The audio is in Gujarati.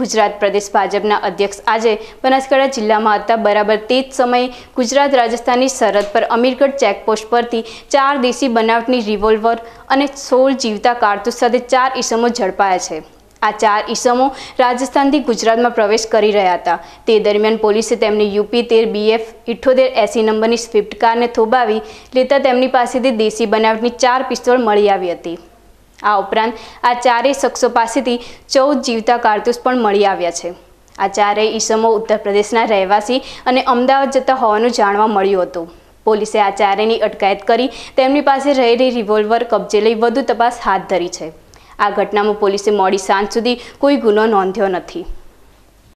ગુજરાત પ્રદેશ ભાજપના અધ્યક્ષ. આજે બનાસકાંઠા જિલ્લામાં હતા. બરાબર તે જ સમયે ગુજરાત રાજસ્થાનની સરહદ પર અમીરગઢ ચેકપોસ્ટ પરથી ચાર દેશી બનાવટની રિવોલ્વર અને સોળ જીવતા કારતૂસ સાથે ચાર ઈસમો ઝડપાયા છે. આ ચાર ઈસમો રાજસ્થાનથી ગુજરાતમાં પ્રવેશ કરી રહ્યા હતા. તે દરમિયાન પોલીસે તેમની યુપી તેર, બીએફ ઇઠ્ઠોતેર એસી નંબરની સ્વિફ્ટ કારને થોભાવી લેતા તેમની પાસેથી દેશી બનાવટની ચાર પિસ્તોલ મળી આવી હતી. આ ઉપરાંત આ ચારેય શખ્સો પાસેથી ચૌદ જીવતા કારતૂસ પણ મળી આવ્યા છે. આ ચારેય ઈસમો ઉત્તર પ્રદેશના રહેવાસી અને અમદાવાદ જતા હોવાનું જાણવા મળ્યું હતું. પોલીસે આ ચારેયની અટકાયત કરી તેમની પાસે રહેલી રિવોલ્વર કબજે લઈ વધુ તપાસ હાથ ધરી છે. આ ઘટનામાં પોલીસે મોડી સાંજ સુધી કોઈ ગુનો નોંધ્યો નથી.